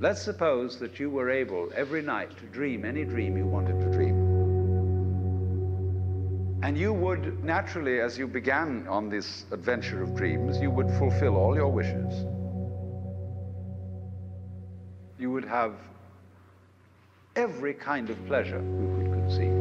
Let's suppose that you were able every night to dream any dream you wanted to dream. And you would naturally, as you began on this adventure of dreams, you would fulfill all your wishes. You would have every kind of pleasure you could conceive.